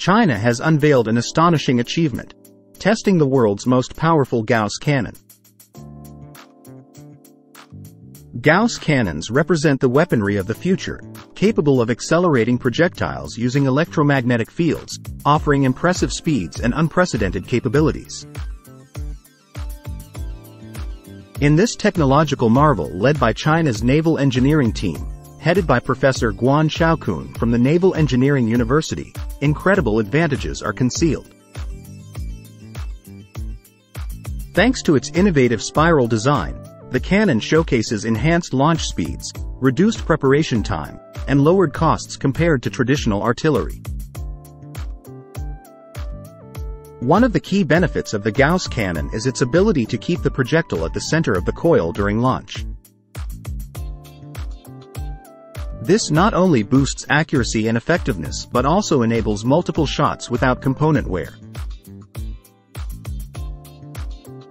China has unveiled an astonishing achievement, testing the world's most powerful Gauss cannon. Gauss cannons represent the weaponry of the future, capable of accelerating projectiles using electromagnetic fields, offering impressive speeds and unprecedented capabilities. In this technological marvel led by China's naval engineering team, headed by Professor Guan Xiaokun from the Naval Engineering University, incredible advantages are concealed. Thanks to its innovative spiral design, the cannon showcases enhanced launch speeds, reduced preparation time, and lowered costs compared to traditional artillery. One of the key benefits of the Gauss cannon is its ability to keep the projectile at the center of the coil during launch. This not only boosts accuracy and effectiveness but also enables multiple shots without component wear.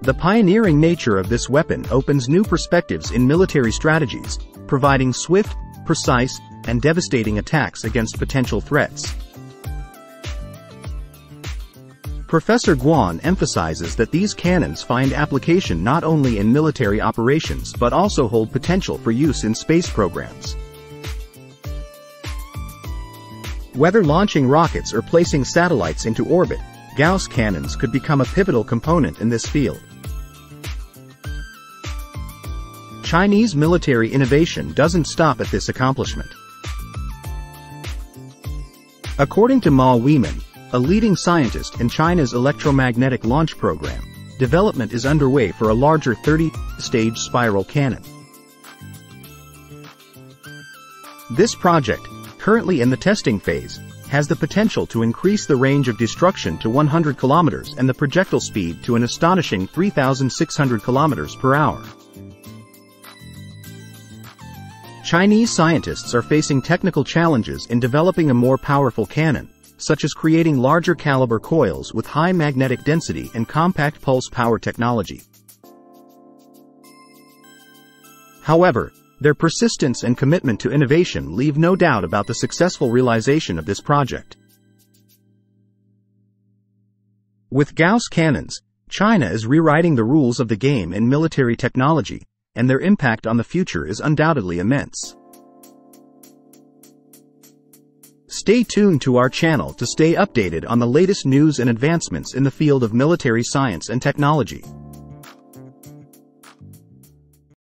The pioneering nature of this weapon opens new perspectives in military strategies, providing swift, precise, and devastating attacks against potential threats. Professor Guan emphasizes that these cannons find application not only in military operations but also hold potential for use in space programs. Whether launching rockets or placing satellites into orbit, Gauss cannons could become a pivotal component in this field. Chinese military innovation doesn't stop at this accomplishment. According to Ma Weimin, a leading scientist in China's electromagnetic launch program, development is underway for a larger 30-stage spiral cannon. This project, currently in the testing phase, has the potential to increase the range of destruction to 100 kilometers and the projectile speed to an astonishing 3,600 kilometers per hour. Chinese scientists are facing technical challenges in developing a more powerful cannon, such as creating larger caliber coils with high magnetic density and compact pulse power technology. However, their persistence and commitment to innovation leave no doubt about the successful realization of this project. With Gauss cannons, China is rewriting the rules of the game in military technology, and their impact on the future is undoubtedly immense. Stay tuned to our channel to stay updated on the latest news and advancements in the field of military science and technology.